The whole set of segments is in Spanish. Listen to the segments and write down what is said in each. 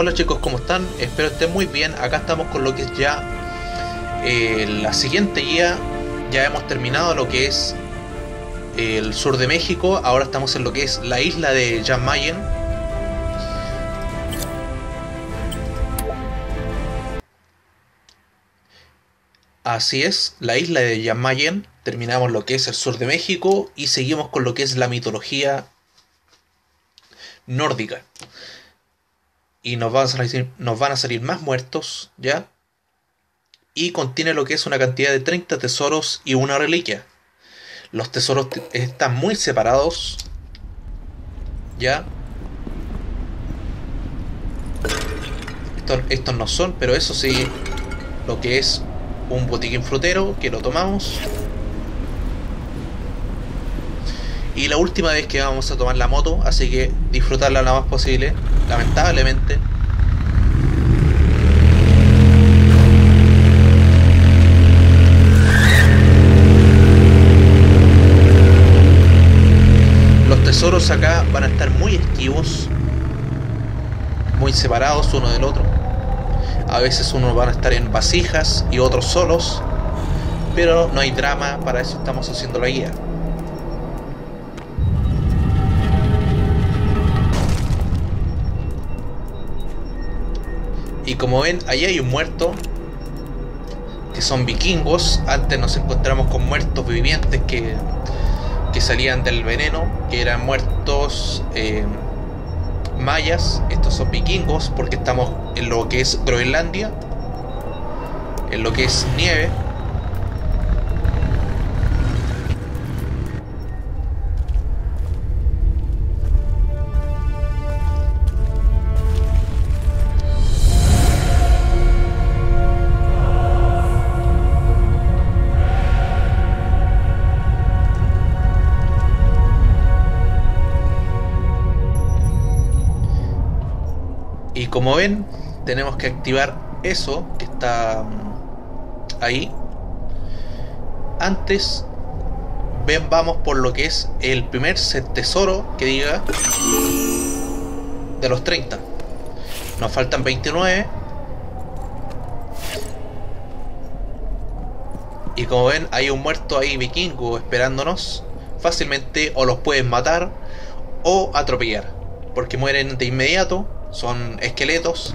Hola chicos, ¿cómo están? Espero estén muy bien. Acá estamos con lo que es ya eh, la siguiente guía. Ya hemos terminado lo que es el sur de México. Ahora estamos en lo que es la isla de Jan Mayen. Así es, la isla de Jan Mayen. Terminamos lo que es el sur de México y seguimos con lo que es la mitología nórdica y nos van a salir, nos van a salir más muertos, ¿ya? Y contiene lo que es una cantidad de 30 tesoros y una reliquia. Los tesoros están muy separados, ¿ya? Estos, estos no son, pero eso sí, lo que es un botiquín frutero que lo tomamos. Y la última vez que vamos a tomar la moto, así que disfrutarla lo más posible, lamentablemente. Los tesoros acá van a estar muy esquivos, muy separados uno del otro. A veces unos van a estar en vasijas y otros solos, pero no hay drama, para eso estamos haciendo la guía. Como ven, ahí hay un muerto. Que son vikingos. Antes nos encontramos con muertos vivientes que, que salían del veneno. Que eran muertos eh, mayas. Estos son vikingos porque estamos en lo que es Groenlandia. En lo que es nieve. Como ven, tenemos que activar eso que está mm, ahí. Antes, ven, vamos por lo que es el primer tesoro que diga de los 30. Nos faltan 29. Y como ven, hay un muerto ahí vikingo esperándonos. Fácilmente o los pueden matar o atropellar. Porque mueren de inmediato son esqueletos.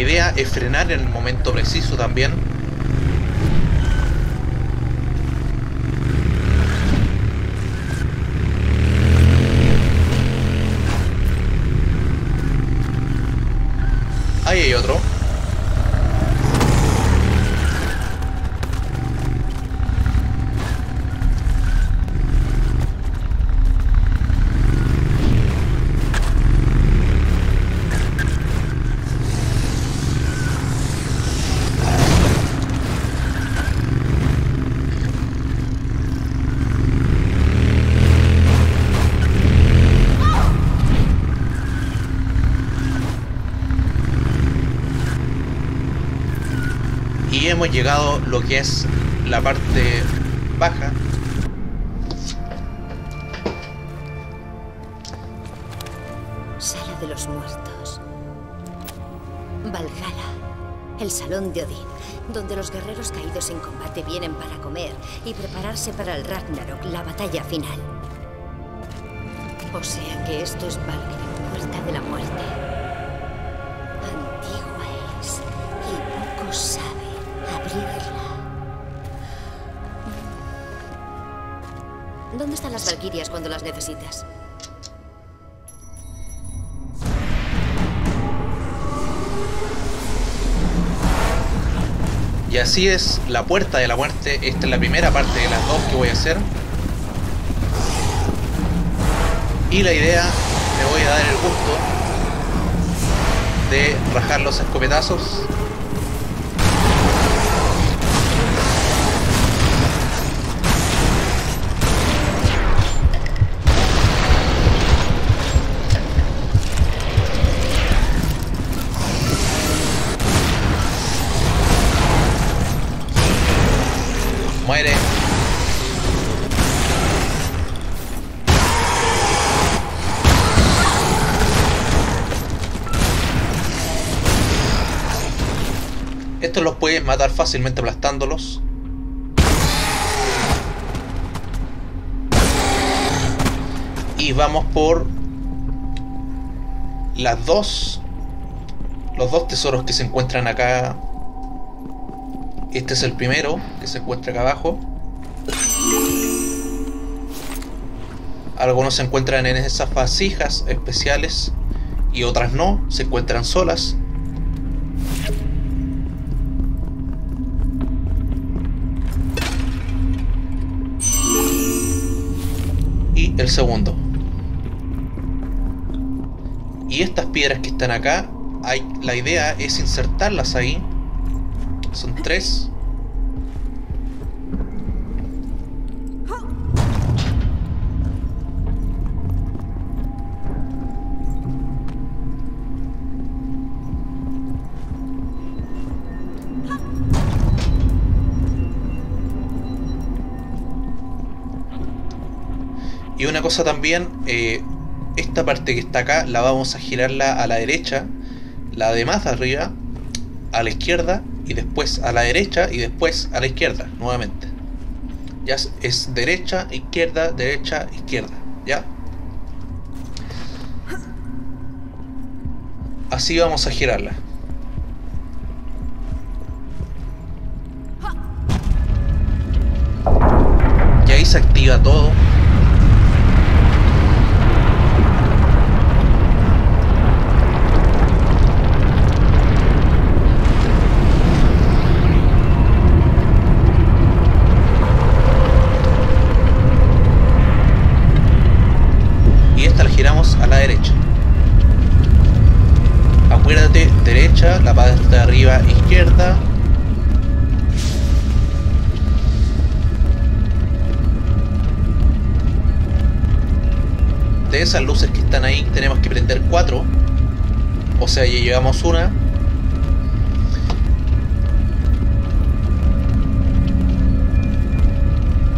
Idea es frenar en el momento preciso también. Hemos llegado lo que es la parte baja Sala de los muertos. Valhalla, el salón de Odín, donde los guerreros caídos en combate vienen para comer y prepararse para el Ragnarok, la batalla final. O sea que esto es Valkyrie, puerta de la muerte. ¿Dónde están las Valquirias cuando las necesitas? y así es la puerta de la muerte esta es la primera parte de las dos que voy a hacer y la idea me voy a dar el gusto de rajar los escopetazos. Matar fácilmente aplastándolos. Y vamos por las dos los dos tesoros que se encuentran acá este es el primero que se encuentra acá abajo. Algunos se encuentran en esas vasijas especiales y otras no, se encuentran solas. El segundo. Y estas piedras que están acá, hay, la idea es insertarlas ahí son tres. También, eh, esta parte que está acá la vamos a girarla a la derecha, la de más arriba, a la izquierda y después a la derecha y después a la izquierda nuevamente. Ya es derecha, izquierda, derecha, izquierda. ¿Ya? Así vamos a girarla. Y ahí se activa todo. Esas luces que están ahí tenemos que prender cuatro. O sea, ya llevamos una.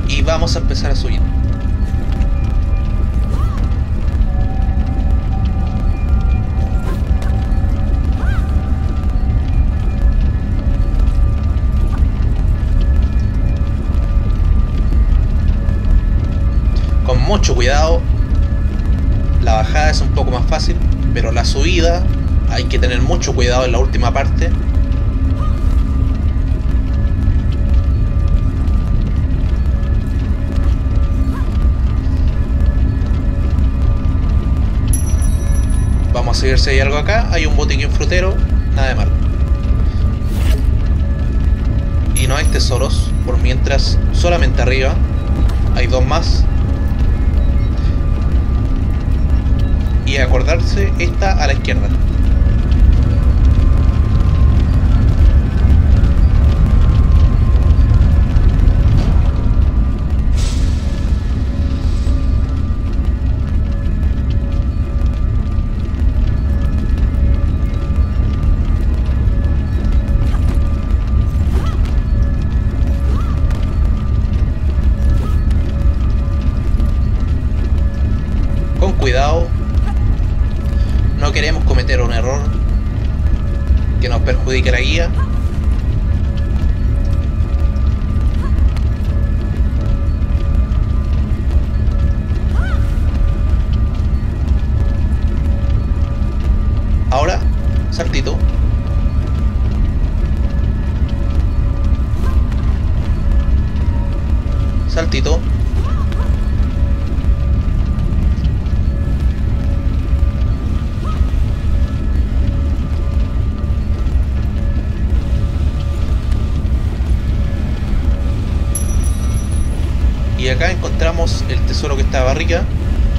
Y vamos a empezar a subir. mucho cuidado. La bajada es un poco más fácil, pero la subida hay que tener mucho cuidado en la última parte. Vamos a ver si hay algo acá. Hay un botiquín frutero, nada de malo. Y no hay tesoros, por mientras solamente arriba hay dos más y acordarse está a la izquierda.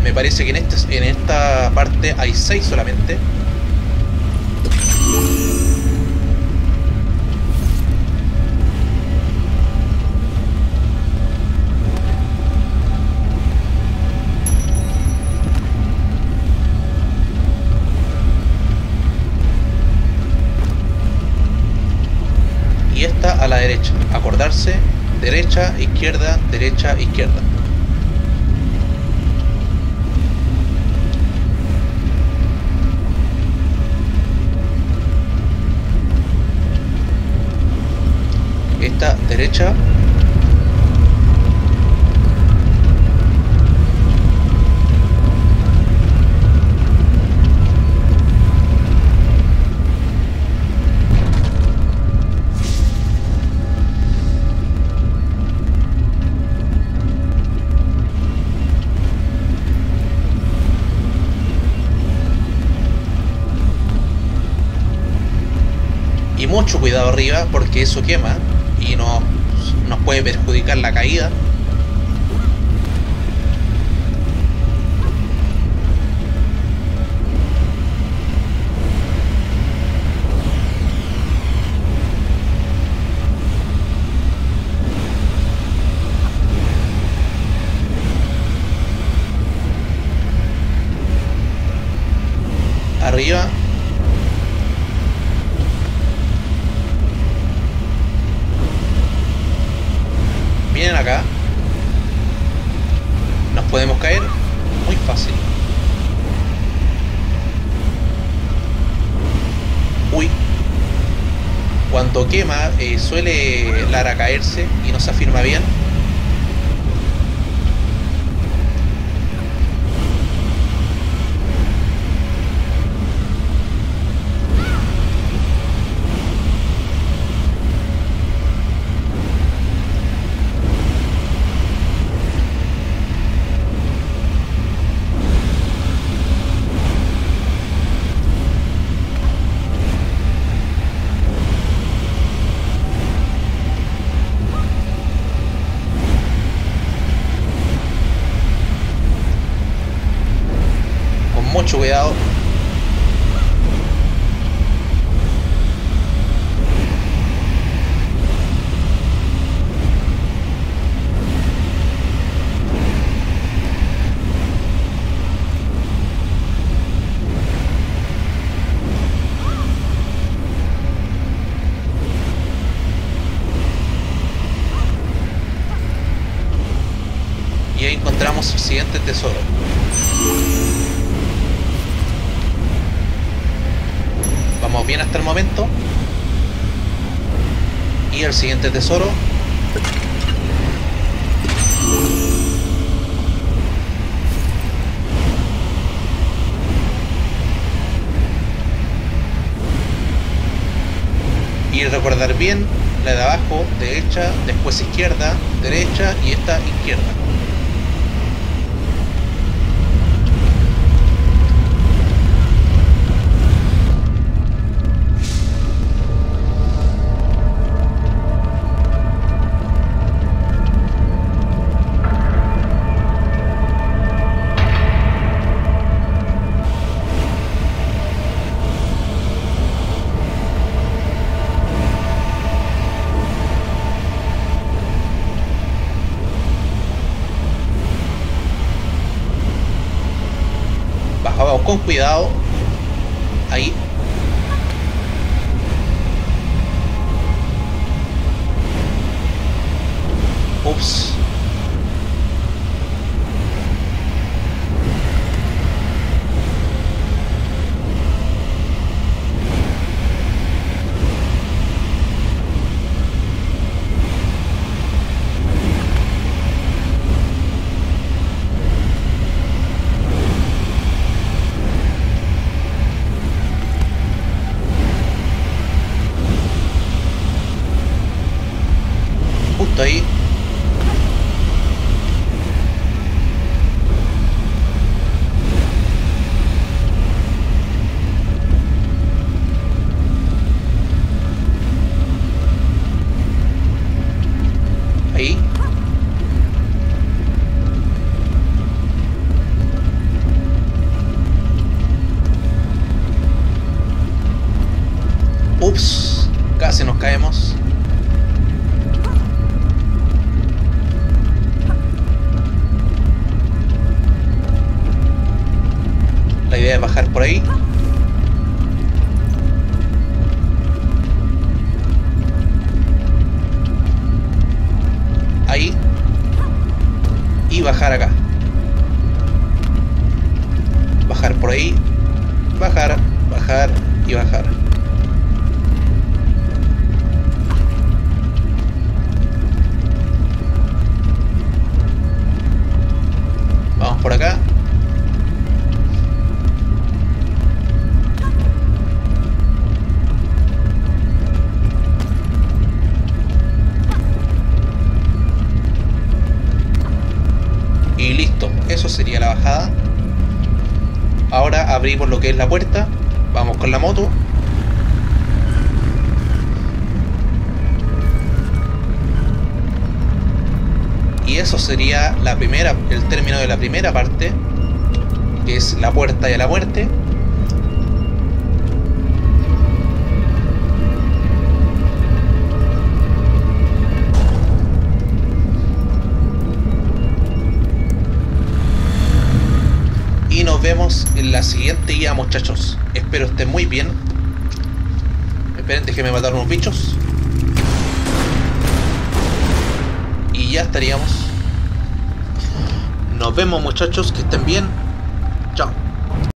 Me parece que en, este, en esta parte hay 6 solamente. y esta a la derecha. Acordarse, derecha, izquierda, derecha, izquierda. Derecha. Y mucho cuidado arriba porque eso quema y nos, nos puede perjudicar la caída. Arriba vienen acá, nos podemos caer muy fácil. Uy, cuando quema eh, suele Lara caerse y no se afirma bien. Con mucho cuidado. Y ahí encontramos el siguiente tesoro. Vamos bien hasta el momento. Y el siguiente tesoro. Y recordar bien la de abajo, derecha, después izquierda, derecha y esta izquierda. Con cuidado. Ahí. Ups. Por ahí. Eso sería la bajada. Ahora abrimos lo que es la puerta. Vamos con la moto. Y eso sería la primera, el término de la primera parte, que es la puerta y a la muerte. Vemos en la siguiente guía, muchachos. Espero estén muy bien. Esperen, déjenme matar unos bichos. Y ya estaríamos. Nos vemos, muchachos. Que estén bien.